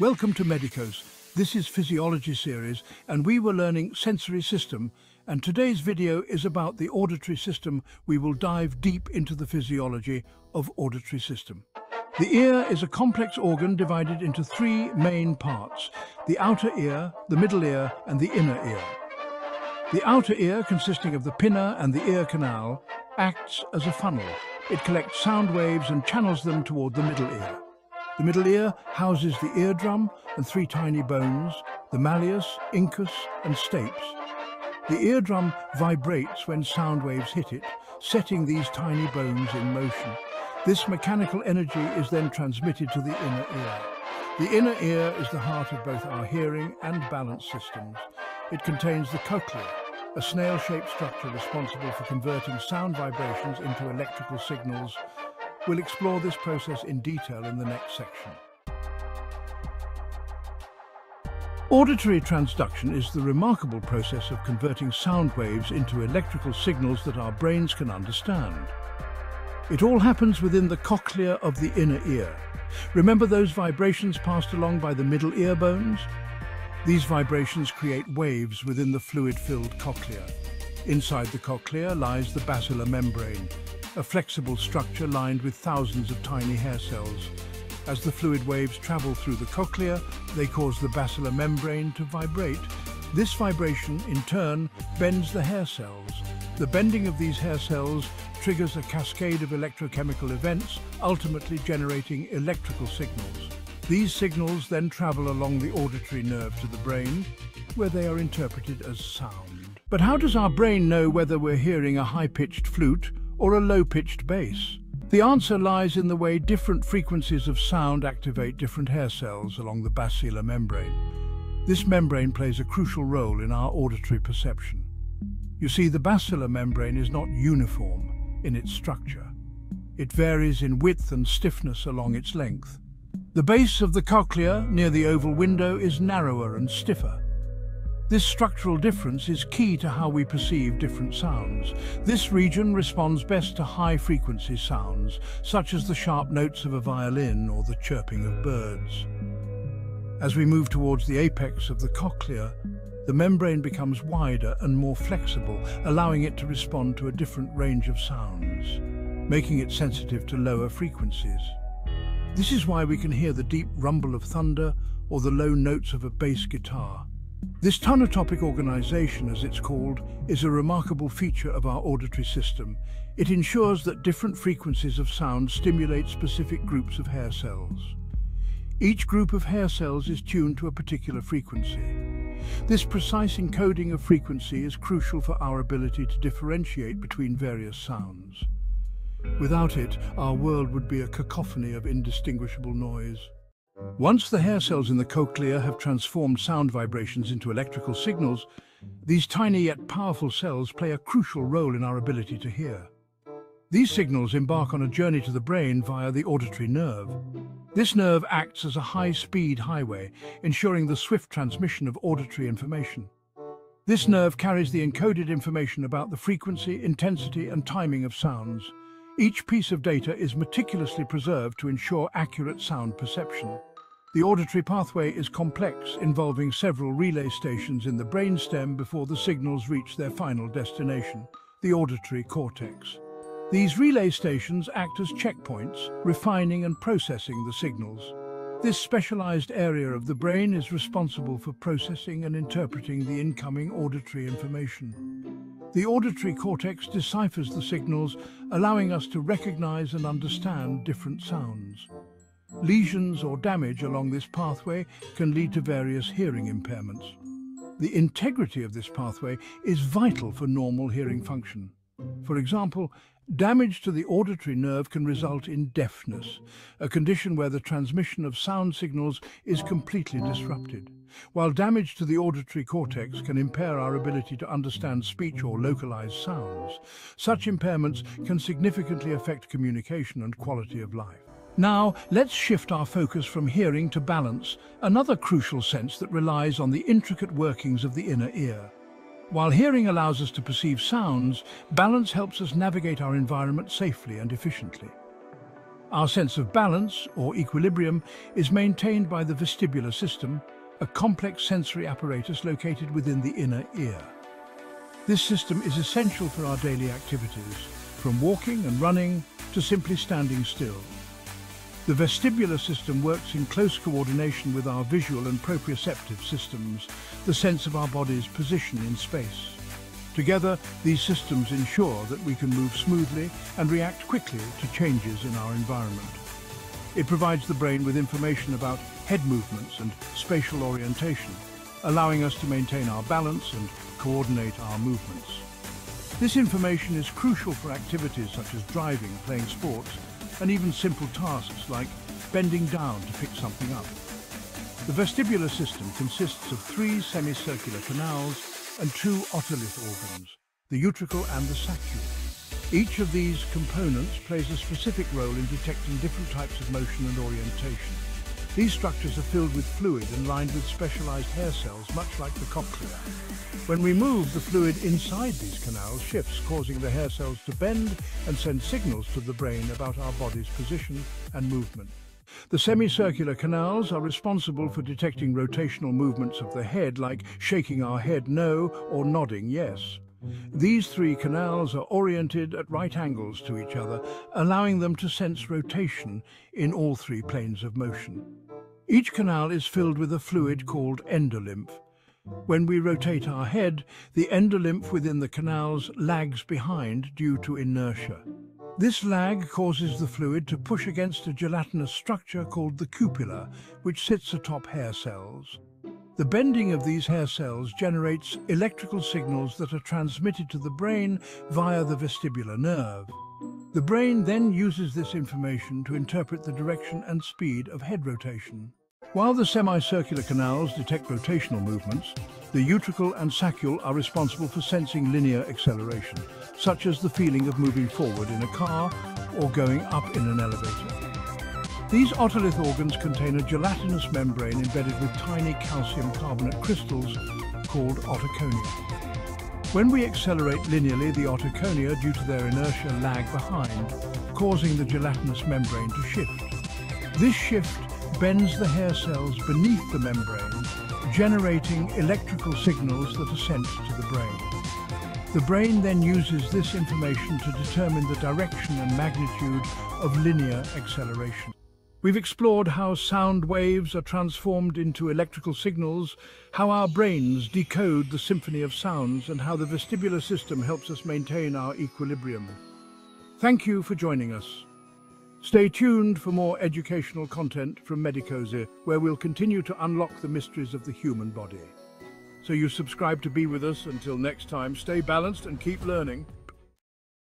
Welcome to Medicose. This is Physiology series and we were learning sensory system and today's video is about the auditory system. We will dive deep into the physiology of auditory system. The ear is a complex organ divided into three main parts, the outer ear, the middle ear and the inner ear. The outer ear, consisting of the pinna and the ear canal, acts as a funnel. It collects sound waves and channels them toward the middle ear. The middle ear houses the eardrum and three tiny bones, the malleus, incus and stapes. The eardrum vibrates when sound waves hit it, setting these tiny bones in motion. This mechanical energy is then transmitted to the inner ear. The inner ear is the heart of both our hearing and balance systems. It contains the cochlea, a snail-shaped structure responsible for converting sound vibrations into electrical signals We'll explore this process in detail in the next section. Auditory transduction is the remarkable process of converting sound waves into electrical signals that our brains can understand. It all happens within the cochlea of the inner ear. Remember those vibrations passed along by the middle ear bones? These vibrations create waves within the fluid-filled cochlea. Inside the cochlea lies the basilar membrane, a flexible structure lined with thousands of tiny hair cells. As the fluid waves travel through the cochlea, they cause the basilar membrane to vibrate. This vibration, in turn, bends the hair cells. The bending of these hair cells triggers a cascade of electrochemical events, ultimately generating electrical signals. These signals then travel along the auditory nerve to the brain, where they are interpreted as sound. But how does our brain know whether we're hearing a high-pitched flute or a low-pitched bass? The answer lies in the way different frequencies of sound activate different hair cells along the basilar membrane. This membrane plays a crucial role in our auditory perception. You see, the basilar membrane is not uniform in its structure. It varies in width and stiffness along its length. The base of the cochlea, near the oval window, is narrower and stiffer, this structural difference is key to how we perceive different sounds. This region responds best to high-frequency sounds, such as the sharp notes of a violin or the chirping of birds. As we move towards the apex of the cochlea, the membrane becomes wider and more flexible, allowing it to respond to a different range of sounds, making it sensitive to lower frequencies. This is why we can hear the deep rumble of thunder or the low notes of a bass guitar. This tonotopic organization, as it's called, is a remarkable feature of our auditory system. It ensures that different frequencies of sound stimulate specific groups of hair cells. Each group of hair cells is tuned to a particular frequency. This precise encoding of frequency is crucial for our ability to differentiate between various sounds. Without it, our world would be a cacophony of indistinguishable noise. Once the hair cells in the cochlea have transformed sound vibrations into electrical signals, these tiny yet powerful cells play a crucial role in our ability to hear. These signals embark on a journey to the brain via the auditory nerve. This nerve acts as a high-speed highway, ensuring the swift transmission of auditory information. This nerve carries the encoded information about the frequency, intensity and timing of sounds. Each piece of data is meticulously preserved to ensure accurate sound perception. The auditory pathway is complex, involving several relay stations in the brainstem before the signals reach their final destination, the auditory cortex. These relay stations act as checkpoints, refining and processing the signals. This specialized area of the brain is responsible for processing and interpreting the incoming auditory information. The auditory cortex deciphers the signals, allowing us to recognize and understand different sounds. Lesions or damage along this pathway can lead to various hearing impairments. The integrity of this pathway is vital for normal hearing function. For example, damage to the auditory nerve can result in deafness, a condition where the transmission of sound signals is completely disrupted, while damage to the auditory cortex can impair our ability to understand speech or localize sounds. Such impairments can significantly affect communication and quality of life. Now, let's shift our focus from hearing to balance, another crucial sense that relies on the intricate workings of the inner ear. While hearing allows us to perceive sounds, balance helps us navigate our environment safely and efficiently. Our sense of balance, or equilibrium, is maintained by the vestibular system, a complex sensory apparatus located within the inner ear. This system is essential for our daily activities, from walking and running to simply standing still. The vestibular system works in close coordination with our visual and proprioceptive systems, the sense of our body's position in space. Together, these systems ensure that we can move smoothly and react quickly to changes in our environment. It provides the brain with information about head movements and spatial orientation, allowing us to maintain our balance and coordinate our movements. This information is crucial for activities such as driving, playing sports, and even simple tasks like bending down to pick something up. The vestibular system consists of three semicircular canals and two otolith organs, the utricle and the saccule. Each of these components plays a specific role in detecting different types of motion and orientation. These structures are filled with fluid and lined with specialized hair cells, much like the cochlea. When we move, the fluid inside these canals shifts, causing the hair cells to bend and send signals to the brain about our body's position and movement. The semicircular canals are responsible for detecting rotational movements of the head, like shaking our head no or nodding yes. These three canals are oriented at right angles to each other, allowing them to sense rotation in all three planes of motion. Each canal is filled with a fluid called endolymph. When we rotate our head, the endolymph within the canals lags behind due to inertia. This lag causes the fluid to push against a gelatinous structure called the cupula, which sits atop hair cells. The bending of these hair cells generates electrical signals that are transmitted to the brain via the vestibular nerve. The brain then uses this information to interpret the direction and speed of head rotation. While the semicircular canals detect rotational movements, the utricle and saccule are responsible for sensing linear acceleration, such as the feeling of moving forward in a car or going up in an elevator. These otolith organs contain a gelatinous membrane embedded with tiny calcium carbonate crystals called otoconia. When we accelerate linearly, the otoconia, due to their inertia, lag behind, causing the gelatinous membrane to shift. This shift bends the hair cells beneath the membrane, generating electrical signals that are sent to the brain. The brain then uses this information to determine the direction and magnitude of linear acceleration. We've explored how sound waves are transformed into electrical signals, how our brains decode the symphony of sounds, and how the vestibular system helps us maintain our equilibrium. Thank you for joining us. Stay tuned for more educational content from Medicose, where we'll continue to unlock the mysteries of the human body. So you subscribe to be with us until next time. Stay balanced and keep learning.